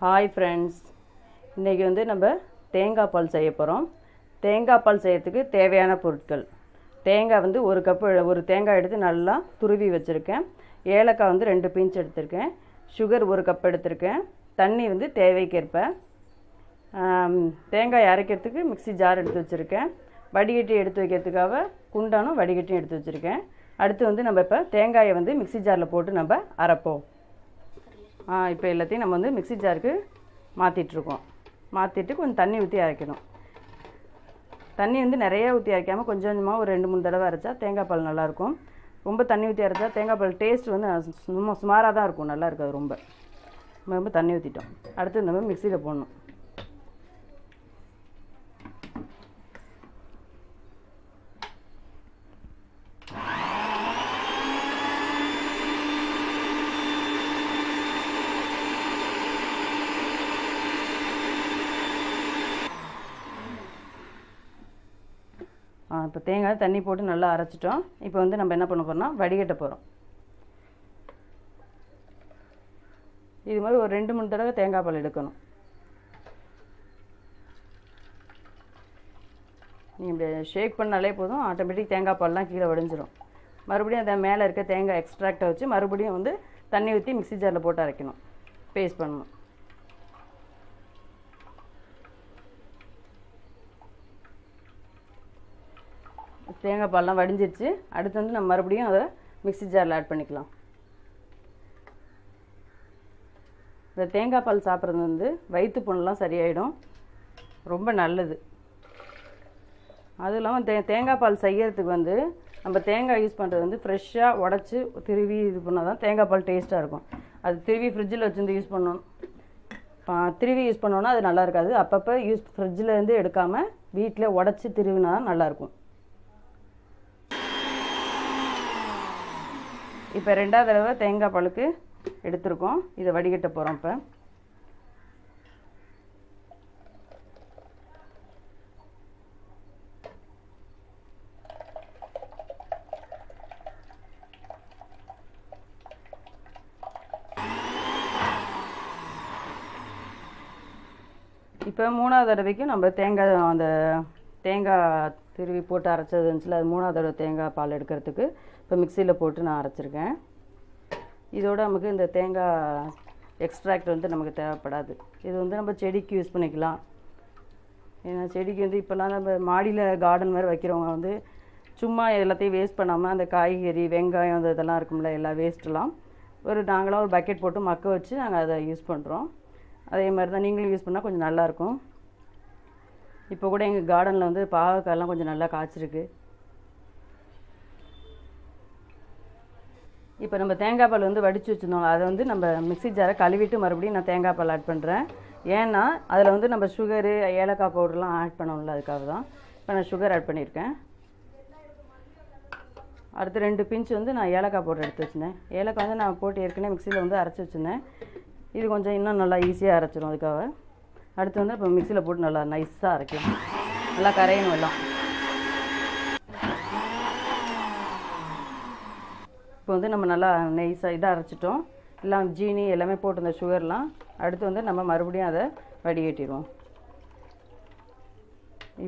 Hi friends இன்றைக்கி வந்து நம்ம தேங்காய் பால் செய்ய போகிறோம் தேங்காய் பால் செய்யறதுக்கு தேவையான பொருட்கள். தேங்காய் வந்து ஒரு கப்பு ஒரு தேங்காய் எடுத்து நல்லா துருவி வச்சுருக்கேன். ஏலக்காய் வந்து ரெண்டு பிஞ்ச் எடுத்திருக்கேன். சுகர் ஒரு கப் எடுத்திருக்கேன். தண்ணி வந்து தேவைக்கேற்ப தேங்காய் அரைக்கிறதுக்கு மிக்ஸி ஜார் எடுத்து வச்சுருக்கேன். வடிகட்டி எடுத்து வைக்கிறதுக்காக குண்டானும் வடிகட்டியும் எடுத்து வச்சுருக்கேன். அடுத்து வந்து நம்ம இப்போ தேங்காயை வந்து மிக்ஸி ஜாரில் போட்டு நம்ம அரைப்போம். இப்போ எல்லாத்தையும் நம்ம வந்து மிக்ஸி ஜாருக்கு மாற்றிட்டுருக்கோம் மாற்றிட்டு கொஞ்சம் தண்ணி ஊற்றி அரைக்கணும். தண்ணி வந்து நிறையா ஊற்றி அரைக்காமல் கொஞ்சம் கொஞ்சமாக ஒரு ரெண்டு மூணு தடவை அரைச்சா தேங்காய் பால் நல்லாயிருக்கும். ரொம்ப தண்ணி ஊற்றி அரைச்சா தேங்காய் பால் டேஸ்ட் வந்து சும்மா சுமாராக தான் இருக்கும். நல்லா இருக்காது ரொம்ப. ரொம்ப தண்ணி ஊற்றிட்டோம் அடுத்து இந்த மாதிரி மிக்சியில் போடணும். இப்போ தேங்காய் தண்ணி போட்டு நல்லா அரைச்சிட்டோம். இப்போ வந்து நம்ம என்ன பண்ண போகிறோம்னா வடிகட்ட போகிறோம் இது மாதிரி ஒரு ரெண்டு மூணு தடவை தேங்காய் பால் எடுக்கணும். நீங்கள் இப்படி ஷேக் பண்ணாலே போதும். ஆட்டோமேட்டிக் தேங்காய் பால்லாம் கீழே வடிஞ்சிடும் மறுபடியும் அதை மேலே இருக்க தேங்காய் எக்ஸ்ட்ராக்டை வச்சு மறுபடியும் வந்து தண்ணி ஊற்றி மிக்ஸி ஜாரில் போட்டு அரைக்கணும். பேஸ்ட் பண்ணணும். தேங்காய் பால்லாம் வடிஞ்சிருச்சு. அடுத்து வந்து நம்ம மறுபடியும் அதை மிக்ஸி ஜாரில் ஆட் பண்ணிக்கலாம். இந்த தேங்காய் பால் சாப்பிட்றது வந்து வயிற்று புண்ணெலாம் சரியாயிடும். ரொம்ப நல்லது. அதுவும் இல்லாமல் தே தேங்காய் பால் செய்யறதுக்கு வந்து நம்ம தேங்காய் யூஸ் பண்ணுறது வந்து ஃப்ரெஷ்ஷாக உடச்சி திருவி இது பண்ணால் தான் தேங்காய் பால் டேஸ்ட்டாக இருக்கும். அது திருவி ஃப்ரிட்ஜில் வச்சுருந்து யூஸ் பண்ணணும். திருவி யூஸ் பண்ணோன்னா அது நல்லா இருக்காது. அப்பப்போ யூஸ் ஃப்ரிட்ஜில் இருந்து எடுக்காமல் வீட்டில் உடச்சி திருவினா தான் நல்லாயிருக்கும் இப்போ ரெண்டாவது தடவை தேங்காய் பழுக்கு எடுத்திருக்கோம். இதை வடிகட்ட போகிறோம் இப்போ. இப்போ மூணாவது தடவைக்கும் நம்ம தேங்காய் அந்த தேங்காய் திருவி போட்டு அரைச்சது இருந்துச்சுல அது மூணாவது தடவை தேங்காய் பால் எடுக்கிறதுக்கு. இப்போ மிக்சியில் போட்டு நான் அரைச்சிருக்கேன். இதோடு நமக்கு இந்த தேங்காய் எக்ஸ்ட்ராக்ட் வந்து நமக்கு தேவைப்படாது. இது வந்து நம்ம செடிக்கு யூஸ் பண்ணிக்கலாம். ஏன்னா செடிக்கு வந்து இப்போல்லாம் நம்ம மாடியில் கார்டன் மாதிரி வைக்கிறவங்க வந்து சும்மா எல்லாத்தையும் வேஸ்ட் பண்ணாமல் அந்த காய்கறி வெங்காயம் அந்த இதெல்லாம் இருக்கும்ல எல்லா வேஸ்ட்டெல்லாம் ஒரு நாங்களாம் ஒரு பக்கெட் போட்டு மக்க வச்சு நாங்கள் அதை யூஸ் பண்ணுறோம் அதே மாதிரி தான் நீங்களும் யூஸ் பண்ணால் கொஞ்சம் நல்லாயிருக்கும் இப்போ கூட எங்கள் கார்டனில் வந்து பாவக்காயெல்லாம் கொஞ்சம் நல்லா காய்ச்சிருக்கு. இப்போ நம்ம தேங்காய் பால் வந்து வடித்து வச்சுருந்தோம் அதை வந்து நம்ம மிக்ஸி ஜாரை கழுவிட்டு மறுபடியும் நான் தேங்காய் பால் ஆட் பண்ணுறேன் ஏன்னா அதில் வந்து நம்ம சுகரு ஏலக்காய் பவுடர்லாம் ஆட் பண்ணணும்ல அதுக்காக தான் இப்போ நான் சுகர் ஆட் பண்ணியிருக்கேன். அடுத்து ரெண்டு பிஞ்ச் வந்து நான் ஏலக்காய் பவுடர் எடுத்து வச்சுருந்தேன். ஏலக்காய் வந்து நான் போட்டு ஏற்கனவே மிக்சியில் வந்து அரைச்சி வச்சுருந்தேன். இது கொஞ்சம் இன்னும் நல்லா ஈஸியாக அரைச்சிடும் அதுக்காக. அடுத்து வந்து இப்போ மிக்சியில் போட்டு நல்லா நைஸாக அரைக்கலாம். நல்லா கரையணும் எல்லாம். இப்போ வந்து நம்ம நல்லா நைஸாக இதாக அரைச்சிட்டோம். எல்லாம் ஜீனி எல்லாமே போட்டிருந்த சுகர்லாம் அடுத்து வந்து நம்ம மறுபடியும் அதை வடிகட்டிடுவோம்.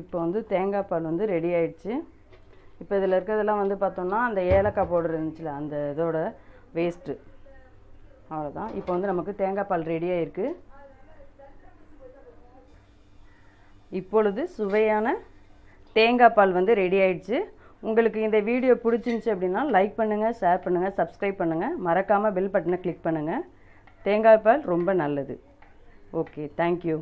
இப்போ வந்து தேங்காய் பால் வந்து ரெடி ஆயிடுச்சு. இப்போ இதில் இருக்கிறதெல்லாம் வந்து பார்த்தோம்னா அந்த ஏலக்காய் பவுடர் இருந்துச்சுல அந்த இதோட வேஸ்ட்டு அவ்வளோதான் இப்போ வந்து நமக்கு தேங்காய் பால் ரெடியாக இருக்குது இப்பொழுது சுவையான தேங்காய் பால் வந்து ரெடி ஆயிடுச்சு. உங்களுக்கு இந்த வீடியோ பிடிச்சிருந்துச்சி அப்படின்னா லைக் பண்ணுங்கள் ஷேர் பண்ணுங்கள் சப்ஸ்கிரைப் பண்ணுங்கள் மறக்காமல் பெல் பட்டனை கிளிக் பண்ணுங்கள் தேங்காய் பால் ரொம்ப நல்லது. Okay thank you